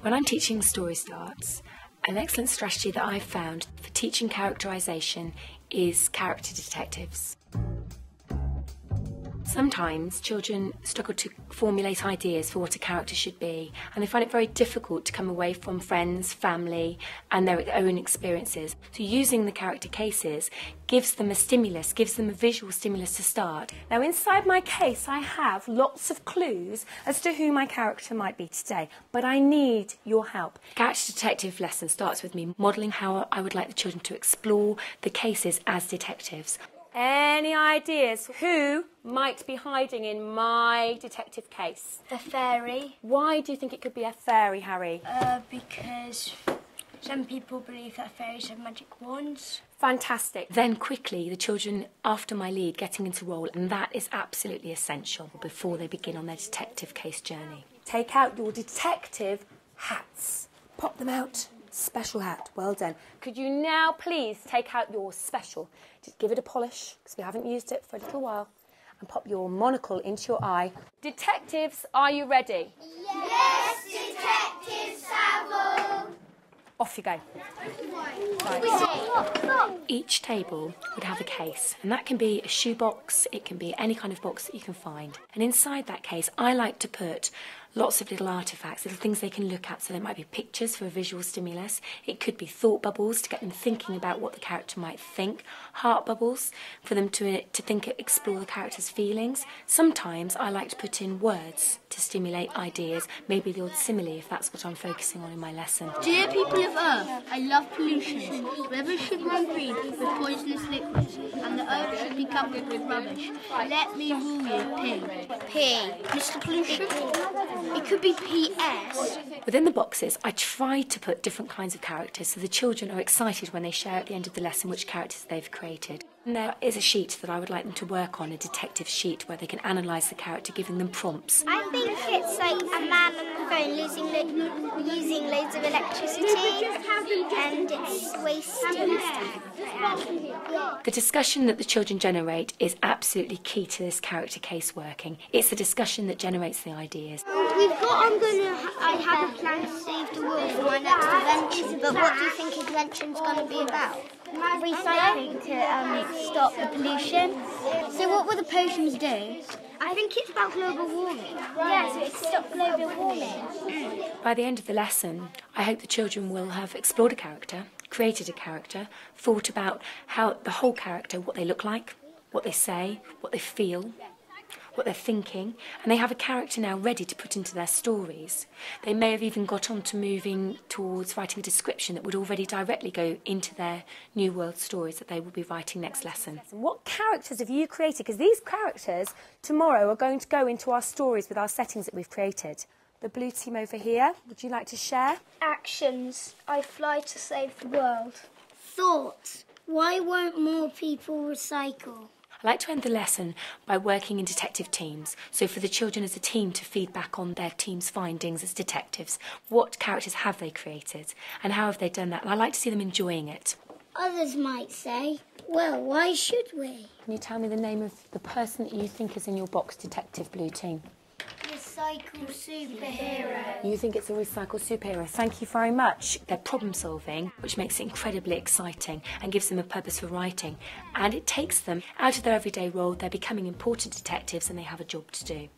When I'm teaching Story Starts, an excellent strategy that I've found for teaching characterisation is character detectives. Sometimes children struggle to formulate ideas for what a character should be, and they find it very difficult to come away from friends, family, and their own experiences. So, using the character cases gives them a stimulus, gives them a visual stimulus to start. Now, inside my case, I have lots of clues as to who my character might be today, but I need your help. Character detective lesson starts with me modelling how I would like the children to explore the cases as detectives. Any ideas who might be hiding in my detective case? The fairy. Why do you think it could be a fairy, Harry? Uh, because some people believe that fairies have magic wands. Fantastic. Then quickly, the children, after my lead, getting into role, and that is absolutely essential before they begin on their detective case journey. Take out your detective hats. Pop them out. Special hat. Well done. Could you now please take out your special? Just give it a polish because we haven't used it for a little while. And pop your monocle into your eye. Detectives, are you ready? Yes, Detective Savile. Off you go. Each table would have a case, and that can be a shoebox, it can be any kind of box that you can find. And inside that case, I like to put lots of little artifacts, little things they can look at. So there might be pictures for a visual stimulus, it could be thought bubbles to get them thinking about what the character might think, heart bubbles for them to, uh, to think, explore the character's feelings. Sometimes I like to put in words to stimulate ideas, maybe the odd simile if that's what I'm focusing on in my lesson. Dear people of Earth, I love pollution. Rivers should run green with poisonous liquids, and the earth should be covered with rubbish. Let me rule you, P. P. Mr. Pollution? It could be PS. Within the boxes, I tried to put different kinds of characters so the children are excited when they share at the end of the lesson which characters they've created. And there is a sheet that I would like them to work on, a detective sheet, where they can analyse the character, giving them prompts. I think it's like a man on the phone losing lo- using loads of electricity and it's wasting stuff. The discussion that the children generate is absolutely key to this character case working. It's the discussion that generates the ideas. We've got, I'm gonna, I have a plan to save the world for my next adventure, but what do you think adventure's gonna be about? Recycling to um, stop the pollution. So what will the potions do? I think it's about global warming. Yeah, so it's stop global warming. By the end of the lesson, I hope the children will have explored a character, created a character, thought about how the whole character, what they look like, what they say, what they feel, what they're thinking, and they have a character now ready to put into their stories. They may have even got on to moving towards writing a description that would already directly go into their new world stories that they will be writing next lesson. What characters have you created? Because these characters tomorrow are going to go into our stories with our settings that we've created. The blue team over here, would you like to share? Actions. I fly to save the world. Thoughts. Why won't more people recycle? I like to end the lesson by working in detective teams. So, for the children as a team to feed back on their team's findings as detectives. What characters have they created and how have they done that? And I like to see them enjoying it. Others might say, well, why should we? Can you tell me the name of the person that you think is in your box, Detective Blue Team? Recycle superhero. You think it's a recycled superhero. Thank you very much. They're problem solving, which makes it incredibly exciting and gives them a purpose for writing. And it takes them out of their everyday role. They're becoming important detectives and they have a job to do.